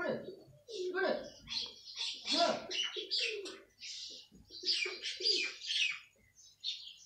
What is